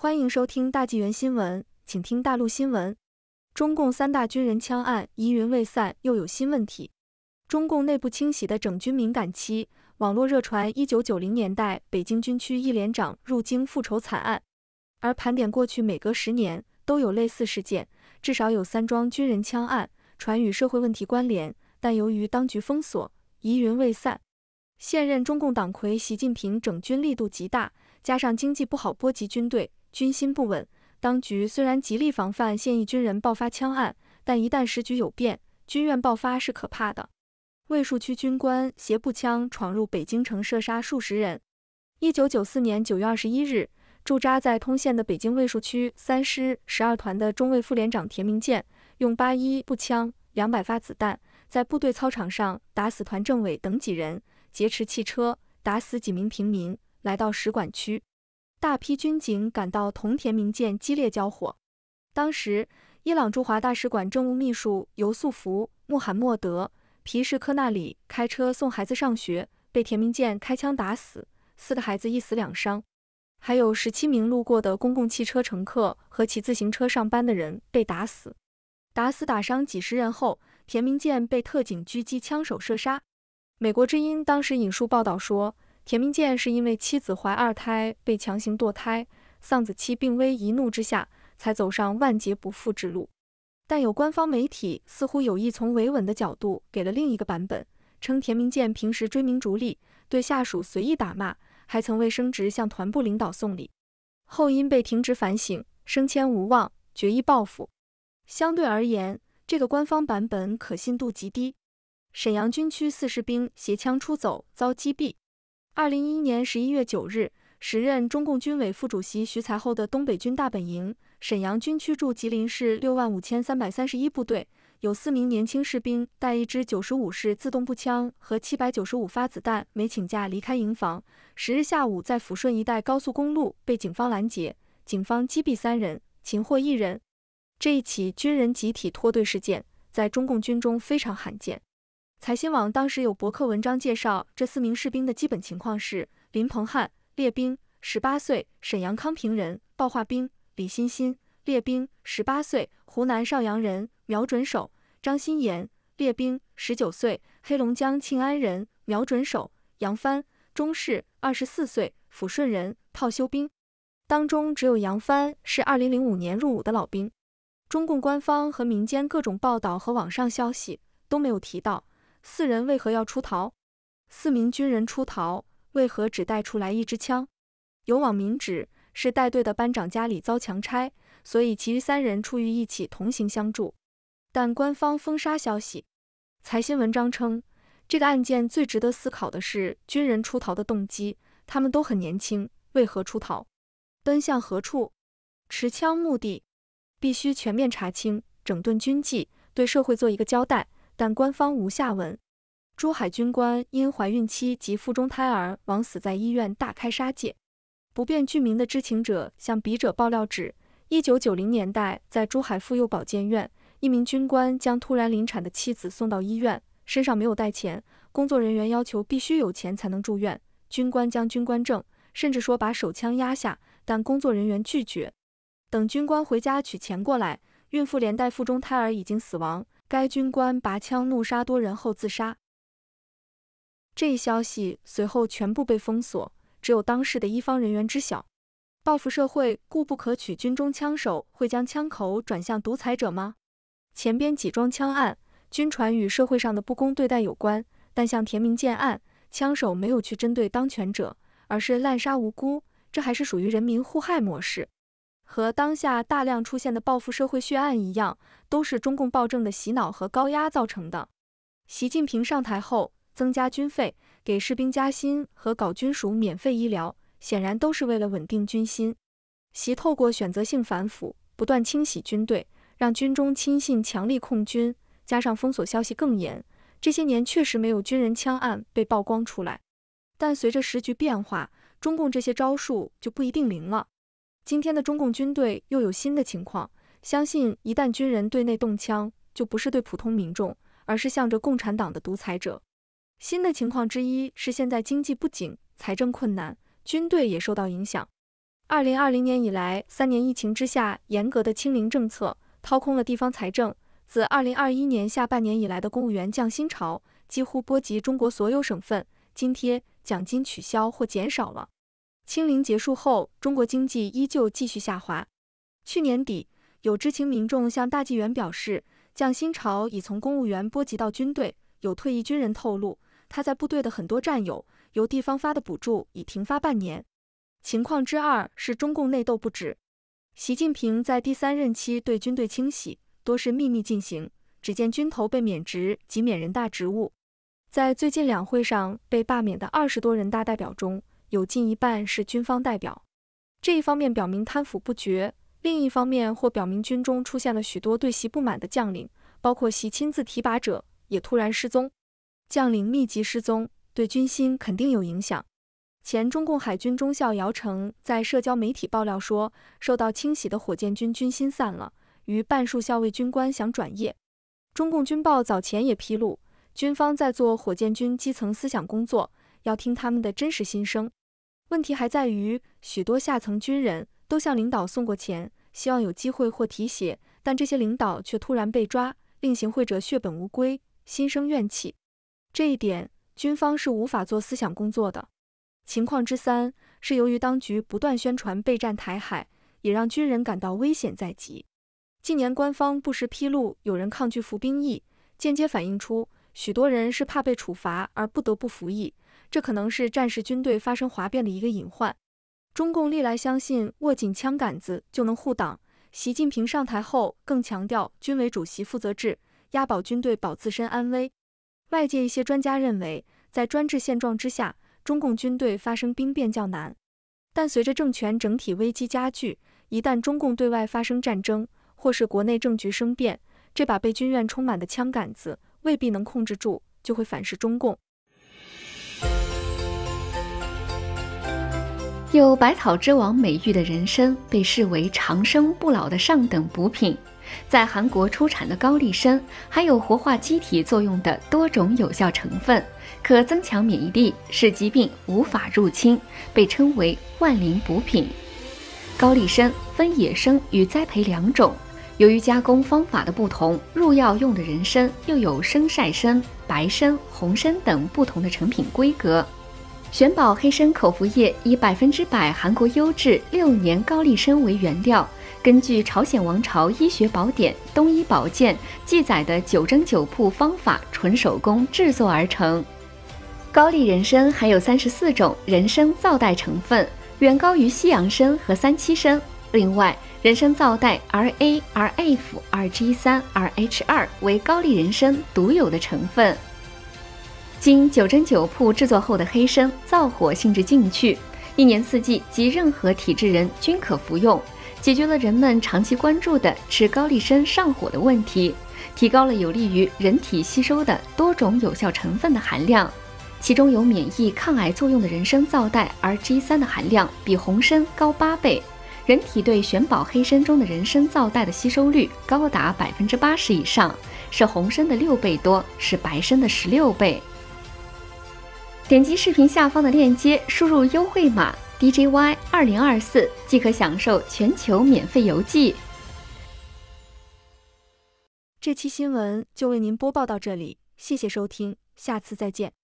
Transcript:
欢迎收听大纪元新闻，请听大陆新闻。中共三大军人枪案疑云未散，又有新问题。中共内部清洗的整军敏感期，网络热传一九九零年代北京军区一连长入京复仇惨案，而盘点过去，每隔十年都有类似事件，至少有三桩军人枪案传与社会问题关联，但由于当局封锁，疑云未散。现任中共党魁习近平整军力度极大，加上经济不好波及军队。军心不稳，当局虽然极力防范现役军人爆发枪案，但一旦时局有变，军院爆发是可怕的。卫戍区军官携步枪闯入北京城，射杀数十人。一九九四年九月二十一日，驻扎在通县的北京卫戍区三师十二团的中尉副连长田明建，用八一步枪、两百发子弹，在部队操场上打死团政委等几人，劫持汽车，打死几名平民，来到使馆区。大批军警赶到同田明建激烈交火。当时，伊朗驻华大使馆政务秘书尤素福·穆罕默德·皮什科纳里开车送孩子上学，被田明建开枪打死，四个孩子一死两伤。还有十七名路过的公共汽车乘客和骑自行车上班的人被打死。打死打伤几十人后，田明建被特警狙击枪手射杀。美国之音当时引述报道说。田明建是因为妻子怀二胎被强行堕胎，丧子期病危，一怒之下才走上万劫不复之路。但有官方媒体似乎有意从维稳的角度给了另一个版本，称田明建平时追名逐利，对下属随意打骂，还曾为升职向团部领导送礼，后因被停职反省，升迁无望，决意报复。相对而言，这个官方版本可信度极低。沈阳军区四士兵携枪出走，遭击毙。二零一一年十一月九日，时任中共军委副主席徐才厚的东北军大本营沈阳军区驻吉林市六万五千三百三十一部队，有四名年轻士兵带一支九十五式自动步枪和七百九十五发子弹，没请假离开营房。十日下午，在抚顺一带高速公路被警方拦截，警方击毙三人，擒获一人。这一起军人集体脱队事件，在中共军中非常罕见。财新网当时有博客文章介绍，这四名士兵的基本情况是：林鹏汉，列兵，十八岁，沈阳康平人，报化兵；李欣欣，列兵，十八岁，湖南邵阳人，瞄准手；张新岩，列兵，十九岁，黑龙江庆安人，瞄准手；杨帆，中士，二十四岁，抚顺人，炮修兵。当中只有杨帆是二零零五年入伍的老兵。中共官方和民间各种报道和网上消息都没有提到。四人为何要出逃？四名军人出逃，为何只带出来一支枪？有网民指是带队的班长家里遭强拆，所以其余三人出于义气同行相助。但官方封杀消息。财新文章称，这个案件最值得思考的是军人出逃的动机。他们都很年轻，为何出逃？奔向何处？持枪目的？必须全面查清，整顿军纪，对社会做一个交代。但官方无下文。珠海军官因怀孕期及腹中胎儿枉死在医院，大开杀戒。不便具名的知情者向笔者爆料指，一九九零年代在珠海妇幼保健院，一名军官将突然临产的妻子送到医院，身上没有带钱，工作人员要求必须有钱才能住院。军官将军官证，甚至说把手枪压下，但工作人员拒绝。等军官回家取钱过来，孕妇连带腹中胎儿已经死亡。该军官拔枪怒杀多人后自杀，这一消息随后全部被封锁，只有当事的一方人员知晓。报复社会，故不可取。军中枪手会将枪口转向独裁者吗？前边几桩枪案，军传与社会上的不公对待有关，但像田明建案，枪手没有去针对当权者，而是滥杀无辜，这还是属于人民互害模式。和当下大量出现的报复社会血案一样，都是中共暴政的洗脑和高压造成的。习近平上台后，增加军费、给士兵加薪和搞军属免费医疗，显然都是为了稳定军心。习透过选择性反腐，不断清洗军队，让军中亲信强力控军，加上封锁消息更严，这些年确实没有军人枪案被曝光出来。但随着时局变化，中共这些招数就不一定灵了。今天的中共军队又有新的情况，相信一旦军人对内动枪，就不是对普通民众，而是向着共产党的独裁者。新的情况之一是，现在经济不景，财政困难，军队也受到影响。二零二零年以来，三年疫情之下，严格的清零政策掏空了地方财政。自二零二一年下半年以来的公务员降薪潮，几乎波及中国所有省份，津贴、奖金取消或减少了。清零结束后，中国经济依旧继续下滑。去年底，有知情民众向大纪元表示，降薪潮已从公务员波及到军队。有退役军人透露，他在部队的很多战友由地方发的补助已停发半年。情况之二是中共内斗不止，习近平在第三任期对军队清洗多是秘密进行，只见军头被免职及免人大职务。在最近两会上被罢免的二十多人大代表中，有近一半是军方代表。这一方面表明贪腐不绝，另一方面或表明军中出现了许多对习不满的将领，包括习亲自提拔者也突然失踪。将领密集失踪，对军心肯定有影响。前中共海军中校姚成在社交媒体爆料说，受到清洗的火箭军军心散了，逾半数校尉军官想转业。中共军报早前也披露，军方在做火箭军基层思想工作，要听他们的真实心声。问题还在于，许多下层军人都向领导送过钱，希望有机会或提携，但这些领导却突然被抓，令行贿者血本无归，心生怨气。这一点，军方是无法做思想工作的。情况之三是，由于当局不断宣传备战台海，也让军人感到危险在即。近年官方不时披露有人抗拒服兵役，间接反映出许多人是怕被处罚而不得不服役，这可能是战时军队发生哗变的一个隐患。中共历来相信握紧枪杆子就能护党，习近平上台后更强调军委主席负责制，押保军队保自身安危。外界一些专家认为，在专制现状之下。中共军队发生兵变较难，但随着政权整体危机加剧，一旦中共对外发生战争，或是国内政局生变，这把被军院充满的枪杆子未必能控制住，就会反噬中共。有“百草之王”美誉的人参，被视为长生不老的上等补品。在韩国出产的高丽参，含有活化机体作用的多种有效成分。可增强免疫力，使疾病无法入侵，被称为万灵补品。高丽参分野生与栽培两种，由于加工方法的不同，入药用的人参又有生晒参、白参、红参等不同的成品规格。玄宝黑参口服液以百分之百韩国优质六年高丽参为原料，根据朝鲜王朝医学宝典《东医宝鉴》记载的九蒸九铺方法，纯手工制作而成。高丽人参含有三十四种人参皂苷成分，远高于西洋参和三七参。另外，人参皂苷 RA、RF、RG3、RH2 为高丽人参独有的成分。经九针九铺制作后的黑参，燥火性质尽去，一年四季及任何体质人均可服用，解决了人们长期关注的吃高丽参上火的问题，提高了有利于人体吸收的多种有效成分的含量。其中有免疫抗癌作用的人参皂苷 RG3 的含量比红参高八倍，人体对玄宝黑参中的人参皂苷的吸收率高达百分之八十以上，是红参的六倍多，是白参的十六倍。点击视频下方的链接，输入优惠码 DJY 二零二四，即可享受全球免费邮寄。这期新闻就为您播报到这里，谢谢收听，下次再见。